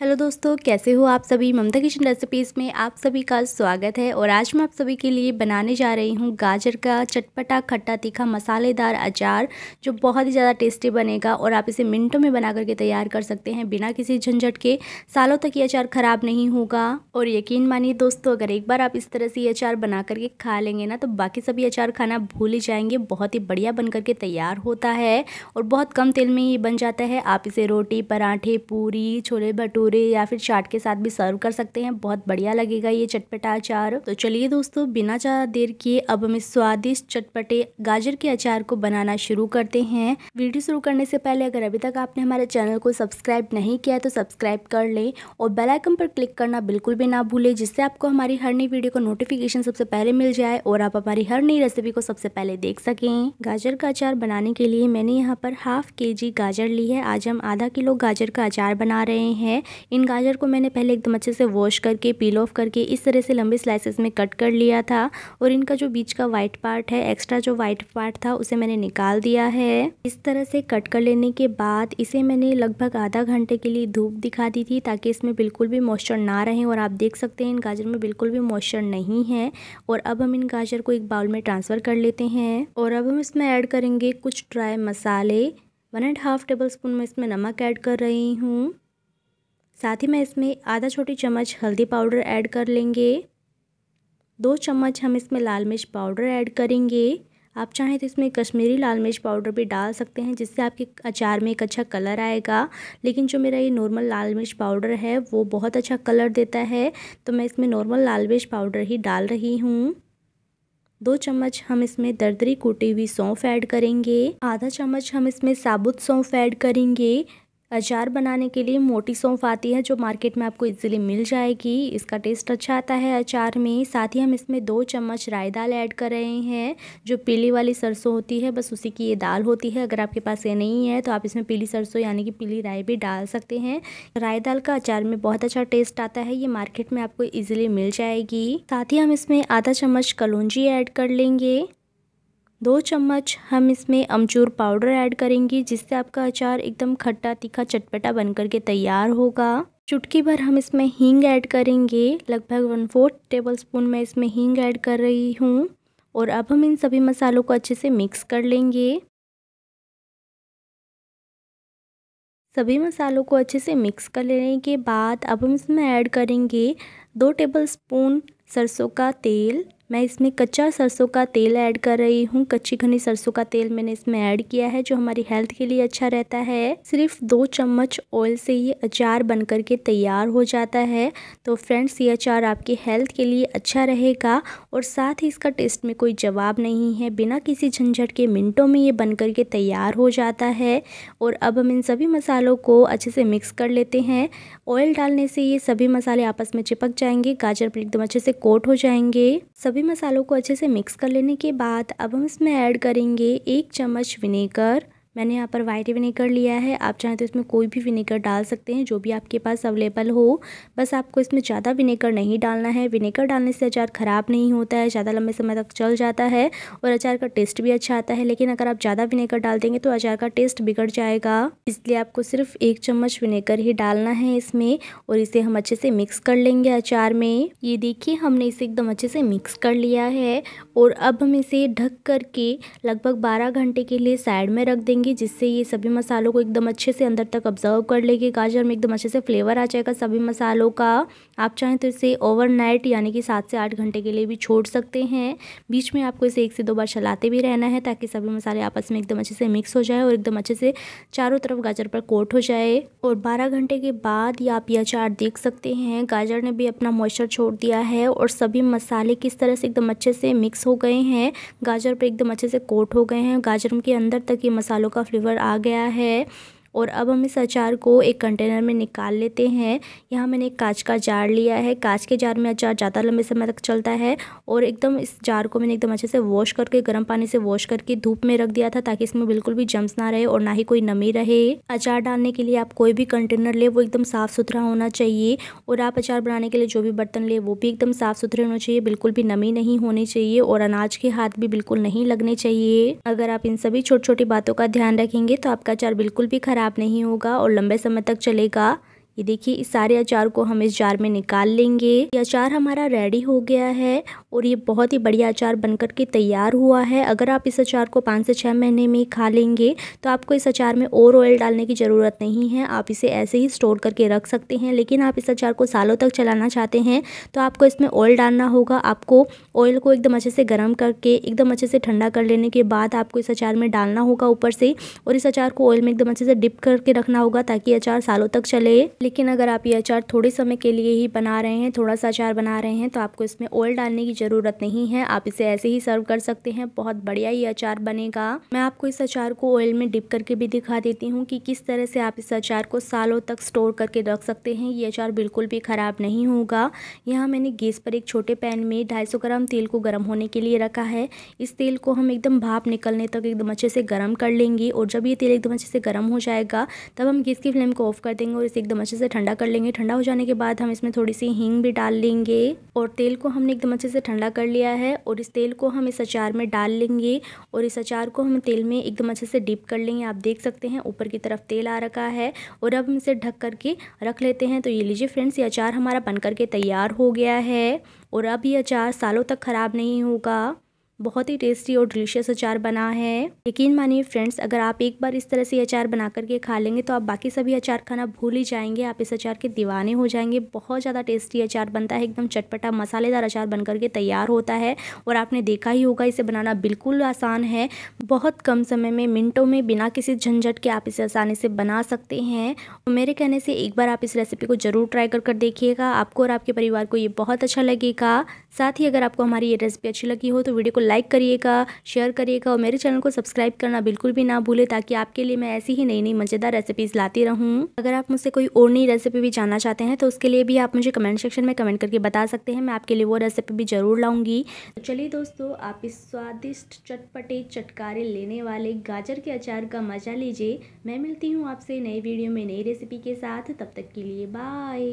Hello दोस्तों, कैसे हो आप सभी? ममता किचन रेसिपीज़ में आप सभी का स्वागत है और आज मैं आप सभी के लिए बनाने जा रही हूँ गाजर का चटपटा खट्टा तीखा मसालेदार अचार, जो बहुत ही ज़्यादा टेस्टी बनेगा और आप इसे मिनटों में बना करके तैयार कर सकते हैं बिना किसी झंझट के। सालों तक ये अचार ख़राब नहीं होगा। और यकीन मानिए दोस्तों, अगर एक बार आप इस तरह से ये अचार बना करके खा लेंगे ना तो बाकी सभी अचार खाना भूल ही जाएँगे। बहुत ही बढ़िया बन करके तैयार होता है और बहुत कम तेल में ये बन जाता है। आप इसे रोटी, पराठे, पूरी, छोले भटूरे भटूरे या फिर चाट के साथ भी सर्व कर सकते हैं। बहुत बढ़िया लगेगा ये चटपटा अचार। तो चलिए दोस्तों, बिना ज़्यादा देर किए अब हम इस स्वादिष्ट चटपटे गाजर के अचार को बनाना शुरू करते हैं। वीडियो शुरू करने से पहले अगर अभी तक आपने हमारे चैनल को सब्सक्राइब नहीं किया तो सब्सक्राइब कर ले और बेलाइकन पर क्लिक करना बिल्कुल भी ना भूले, जिससे आपको हमारी हर नई वीडियो को नोटिफिकेशन सबसे पहले मिल जाए और आप हमारी हर नई रेसिपी को सबसे पहले देख सकें। गाजर का अचार बनाने के लिए मैंने यहाँ पर हाफ़ के जी गाजर ली है। आज हम आधा किलो गाजर का अचार बना रहे हैं। इन गाजर को मैंने पहले एकदम अच्छे से वॉश करके पील ऑफ़ करके, इस तरह से लंबे स्लाइसेस में कट कर लिया था और इनका जो बीच का वाइट पार्ट है एक्स्ट्रा जो वाइट पार्ट था, उसे मैंने निकाल दिया है। इस तरह से कट कर लेने के बाद इसे मैंने लगभग आधा घंटे के लिए धूप दिखा दी थी ताकि इसमें बिल्कुल भी मॉइस्चर ना रहे और आप देख सकते हैं इन गाजर में बिल्कुल भी मॉइस्चर नहीं है। और अब हम इन गाजर को एक बाउल में ट्रांसफ़र कर लेते हैं और अब हम इसमें ऐड करेंगे कुछ ड्राई मसाले। One and half tablespoon में इसमें नमक ऐड कर रही हूँ। साथ ही मैं इसमें आधा छोटी चम्मच हल्दी पाउडर ऐड कर लेंगे। दो चम्मच हम इसमें लाल मिर्च पाउडर ऐड करेंगे। आप चाहें तो इसमें कश्मीरी लाल मिर्च पाउडर भी डाल सकते हैं, जिससे आपके अचार में एक अच्छा कलर आएगा। लेकिन जो मेरा ये नॉर्मल लाल मिर्च पाउडर है, वो बहुत अच्छा कलर देता है तो मैं इसमें नॉर्मल लाल मिर्च पाउडर ही डाल रही हूँ। दो चम्मच हम इसमें दरदरी कूटी हुई सौंफ ऐड करेंगे। आधा चम्मच हम इसमें साबुत सौंफ ऐड करेंगे। अचार बनाने के लिए मोटी सौंफ आती है जो मार्केट में आपको इजीली मिल जाएगी। इसका टेस्ट अच्छा आता है अचार में। साथ ही हम इसमें दो चम्मच राई दाल ऐड कर रहे हैं, जो पीली वाली सरसों होती है। बस उसी की ये दाल होती है। अगर आपके पास ये नहीं है तो आप इसमें पीली सरसों यानी कि पीली राई भी डाल सकते हैं। राई दाल का अचार में बहुत अच्छा टेस्ट आता है। ये मार्केट में आपको ईजिली मिल जाएगी। साथ ही हम इसमें आधा चम्मच कलौजी ऐड कर लेंगे। दो चम्मच हम इसमें अमचूर पाउडर ऐड करेंगे, जिससे आपका अचार एकदम खट्टा तीखा चटपटा बन करके तैयार होगा। चुटकी भर हम इसमें हींग ऐड करेंगे, लगभग वन फोर्थ टेबल स्पून मैं इसमें हींग ऐड कर रही हूँ, और अब हम इन सभी मसालों को अच्छे से मिक्स कर लेंगे। सभी मसालों को अच्छे से मिक्स कर लेने के बाद अब हम इसमें ऐड करेंगे दो टेबल स्पून सरसों का तेल मैं इसमें कच्चा सरसों का तेल ऐड कर रही हूँ। कच्ची घनी सरसों का तेल मैंने इसमें ऐड किया है, जो हमारी हेल्थ के लिए अच्छा रहता है। सिर्फ़ दो चम्मच ऑयल से ये अचार बन कर के तैयार हो जाता है। तो फ्रेंड्स, ये अचार आपकी हेल्थ के लिए अच्छा रहेगा और साथ ही इसका टेस्ट में कोई जवाब नहीं है। बिना किसी झंझट के मिनटों में ये बन करके तैयार हो जाता है। और अब हम इन सभी मसालों को अच्छे से मिक्स कर लेते हैं। ऑयल डालने से ये सभी मसाले आपस में चिपक जाएँगे, गाजर एकदम अच्छे से कोट हो जाएँगे। सभी मसालों को अच्छे से मिक्स कर लेने के बाद अब हम इसमें ऐड करेंगे एक चम्मच विनेगर मैंने यहाँ पर वाइट विनेगर लिया है। आप चाहें तो इसमें कोई भी विनेगर डाल सकते हैं, जो भी आपके पास अवेलेबल हो। बस आपको इसमें ज़्यादा विनेगर नहीं डालना है। विनेगर डालने से अचार ख़राब नहीं होता है, ज़्यादा लंबे समय तक चल जाता है और अचार का टेस्ट भी अच्छा आता है। लेकिन अगर आप ज़्यादा विनेगर डाल देंगे तो अचार का टेस्ट बिगड़ जाएगा। इसलिए आपको सिर्फ़ एक चम्मच विनेगर ही डालना है इसमें और इसे हम अच्छे से मिक्स कर लेंगे अचार में। ये देखिए, हमने इसे एकदम अच्छे से मिक्स कर लिया है और अब हम इसे ढक करके लगभग बारह घंटे के लिए साइड में रख देंगे। देंगे जिससे ये सभी मसालों को एकदम अच्छे से अंदर तक ऑब्ज़र्व कर लेगी। गाजर में एकदम अच्छे से फ्लेवर आ जाएगा सभी मसालों का। आप चाहें तो इसे ओवरनाइट यानी कि सात से आठ घंटे के लिए भी छोड़ सकते हैं। बीच में आपको इसे एक से दो बार चलाते भी रहना है, ताकि सभी मसाले आपस में एकदम अच्छे से मिक्स हो जाए और एकदम अच्छे से चारों तरफ़ गाजर पर कोट हो जाए। और बारह घंटे के बाद ये आप यह अचार देख सकते हैं। गाजर ने भी अपना मॉइस्चर छोड़ दिया है और सभी मसाले किस तरह से एकदम अच्छे से मिक्स हो गए हैं। गाजर पर एकदम अच्छे से कोट हो गए हैं। गाजर के अंदर तक ये मसालों का फ्लेवर आ गया है। और अब हम इस अचार को एक कंटेनर में निकाल लेते हैं। यहाँ मैंने एक कांच का जार लिया है। कांच के जार में अचार ज़्यादा लंबे समय तक चलता है और एकदम इस जार को मैंने एकदम अच्छे से वॉश करके, गर्म पानी से वॉश करके धूप में रख दिया था ताकि इसमें बिल्कुल भी जम्स ना रहे और ना ही कोई नमी रहे। अचार डालने के लिए आप कोई भी कंटेनर ले, वो एकदम साफ़ सुथरा होना चाहिए और आप अचार बनाने के लिए जो भी बर्तन ले, वो भी एकदम साफ़ सुथरे होने चाहिए। बिल्कुल भी नमी नहीं होनी चाहिए और अनाज के हाथ भी बिल्कुल नहीं लगने चाहिए। अगर आप इन सभी छोटी छोटी बातों का ध्यान रखेंगे तो आपका अचार बिल्कुल भी ख़राब ख़राब नहीं होगा और लंबे समय तक चलेगा। ये देखिए, इस सारे अचार को हम इस जार में निकाल लेंगे। ये अचार हमारा रेडी हो गया है और ये बहुत ही बढ़िया अचार बनकर के तैयार हुआ है। अगर आप इस अचार को पाँच से छः महीने में खा लेंगे तो आपको इस अचार में और ऑयल डालने की ज़रूरत नहीं है। आप इसे ऐसे ही स्टोर करके रख सकते हैं, लेकिन आप इस अचार को सालों तक चलाना चाहते हैं तो आपको इसमें ऑयल डालना होगा। आपको ऑयल को एकदम अच्छे से गर्म करके, एकदम अच्छे से ठंडा कर लेने के बाद आपको इस अचार में डालना होगा ऊपर से, और इस अचार को ऑयल में एकदम अच्छे से डिप करके रखना होगा, ताकि अचार सालों तक चले। लेकिन अगर आप ये अचार थोड़े समय के लिए ही बना रहे हैं, थोड़ा सा अचार बना रहे हैं तो आपको इसमें ऑयल डालने की ज़रूरत नहीं है। आप इसे ऐसे ही सर्व कर सकते हैं। बहुत बढ़िया ये अचार बनेगा। मैं आपको इस अचार को ऑयल में डिप करके भी दिखा देती हूँ कि किस तरह से आप इस अचार को सालों तक स्टोर करके रख सकते हैं। ये अचार बिल्कुल भी ख़राब नहीं होगा। यहाँ मैंने गैस पर एक छोटे पैन में ढाई ग्राम तेल को गर्म होने के लिए रखा है। इस तेल को हम एकदम भाप निकलने तक एकदम अच्छे से गर्म कर लेंगे और जब ये तेल एकदम अच्छे से गर्म हो जाएगा, तब हम गैस की फ्लेम को ऑफ़ कर देंगे और इसे एकदम अच्छे से ठंडा कर लेंगे। ठंडा हो जाने के बाद हम इसमें थोड़ी सी हींग भी डाल लेंगे और तेल को हमने एकदम अच्छे से ठंडा कर लिया है और इस तेल को हम इस अचार में डाल लेंगे और इस अचार को हम तेल में एकदम अच्छे से डिप कर लेंगे। आप देख सकते हैं, ऊपर की तरफ़ तेल आ रखा है और अब हम इसे ढक करके रख लेते हैं। तो ये लीजिए फ्रेंड्स, ये अचार हमारा बन करके तैयार हो गया है और अब ये अचार सालों तक ख़राब नहीं होगा। बहुत ही टेस्टी और डिलीशियस अचार बना है। यकीन मानिए फ्रेंड्स अगर आप एक बार इस तरह से अचार बना करके खा लेंगे तो आप बाकी सभी अचार खाना भूल ही जाएँगे। आप इस अचार के दीवाने हो जाएँगे। बहुत ज़्यादा टेस्टी अचार बनता है। एकदम चटपटा, मसालेदार अचार बन करके तैयार होता है। और आपने देखा ही होगा, इसे बनाना बिल्कुल आसान है। बहुत कम समय में, मिनटों में बिना किसी झंझट के आप इसे आसानी से बना सकते हैं। और मेरे कहने से एक बार आप इस रेसिपी को ज़रूर ट्राई कर कर देखिएगा। आपको और आपके परिवार को ये बहुत अच्छा लगेगा। साथ ही अगर आपको हमारी ये रेसिपी अच्छी लगी हो तो वीडियो को लाइक करिएगा शेयर करिएगा और मेरे चैनल को सब्सक्राइब करना बिल्कुल भी ना भूले ताकि आपके लिए मैं ऐसी ही नई नई मज़ेदार रेसिपीज़ लाती रहूँ। अगर आप मुझसे कोई और नई रेसिपी भी जानना चाहते हैं तो उसके लिए भी आप मुझे कमेंट सेक्शन में कमेंट करके बता सकते हैं, मैं आपके लिए वो रेसिपी भी ज़रूर लाऊँगी। तो चलिए दोस्तों, आप इस स्वादिष्ट चटपटे चटकारे लेने वाले गाजर के अचार का मज़ा लीजिए। मैं मिलती हूँ आपसे नई वीडियो में नई रेसिपी के साथ। तब तक के लिए बाय